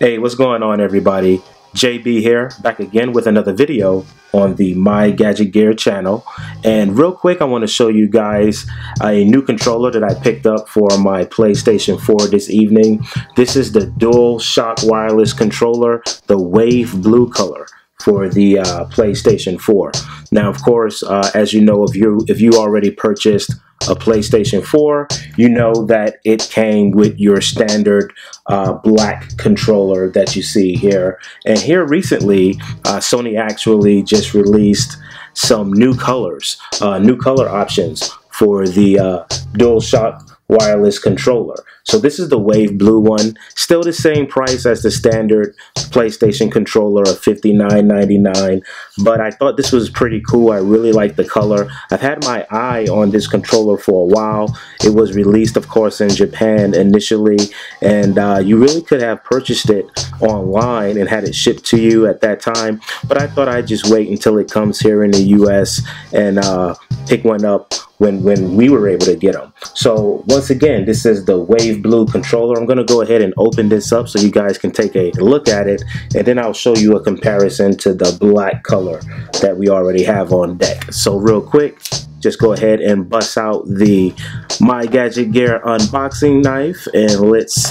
Hey, what's going on everybody? JB here, back again with another video on the My Gadget Gear channel. And real quick, I want to show you guys a new controller that I picked up for my PlayStation 4 this evening. This is the DualShock Wireless Controller, the Wave Blue color for the uh, PlayStation 4. Now, of course, uh, as you know, if you if you already purchased a PlayStation 4, you know that it came with your standard uh, black controller that you see here. And here recently, uh, Sony actually just released some new colors, uh, new color options for the uh, DualShock wireless controller. So this is the Wave Blue one. Still the same price as the standard PlayStation controller of $59.99. But I thought this was pretty cool. I really like the color. I've had my eye on this controller for a while. It was released, of course, in Japan initially. And uh, you really could have purchased it online and had it shipped to you at that time. But I thought I'd just wait until it comes here in the US and uh, pick one up when when we were able to get them. So once again, this is the Wave Blue controller. I'm going to go ahead and open this up so you guys can take a look at it, and then I'll show you a comparison to the black color that we already have on deck. So real quick, just go ahead and bust out the My Gadget Gear unboxing knife, and let's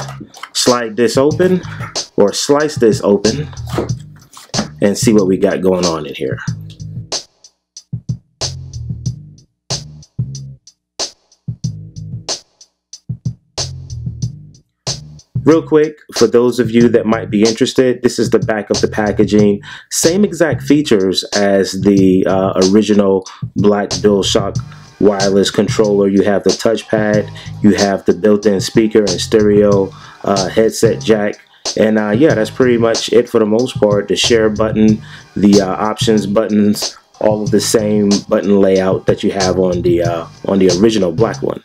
slide this open, or slice this open, and see what we got going on in here. Real quick, for those of you that might be interested, this is the back of the packaging. Same exact features as the uh, original black DualShock wireless controller. You have the touchpad, you have the built-in speaker and stereo uh, headset jack. And uh, yeah, that's pretty much it for the most part. The share button, the uh, options buttons, all of the same button layout that you have on the uh, on the original black one.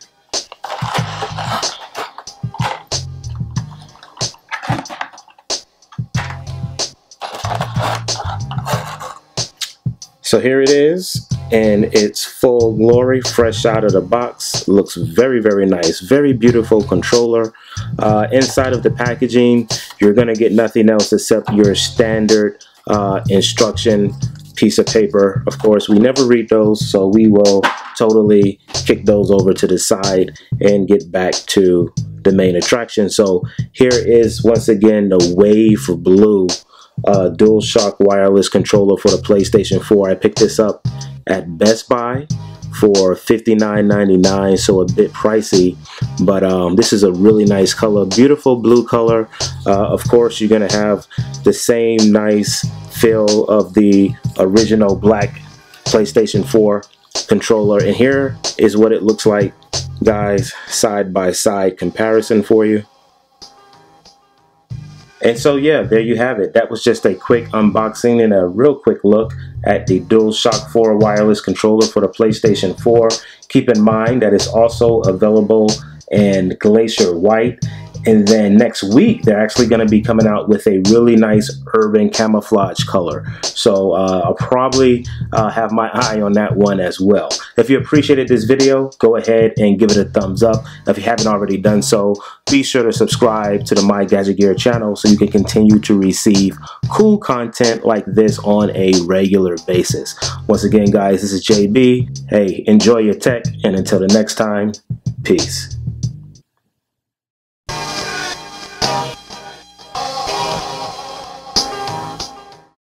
So here it is in its full glory, fresh out of the box. Looks very, very nice. Very beautiful controller. Uh, inside of the packaging, you're going to get nothing else except your standard uh, instruction piece of paper. Of course, we never read those, so we will totally kick those over to the side and get back to the main attraction. So here is once again the Wave Blue uh, DualShock wireless controller for the PlayStation 4. I picked this up at Best Buy for $59.99 so a bit pricey but um, this is a really nice color beautiful blue color uh, of course you're gonna have the same nice feel of the original black PlayStation 4 controller and here is what it looks like guys side by side comparison for you and so yeah, there you have it. That was just a quick unboxing and a real quick look at the DualShock 4 wireless controller for the PlayStation 4. Keep in mind that it's also available in Glacier White and then next week, they're actually going to be coming out with a really nice urban camouflage color. So uh, I'll probably uh, have my eye on that one as well. If you appreciated this video, go ahead and give it a thumbs up. If you haven't already done so, be sure to subscribe to the My Gadget Gear channel so you can continue to receive cool content like this on a regular basis. Once again, guys, this is JB. Hey, enjoy your tech, and until the next time, peace.